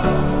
Oh.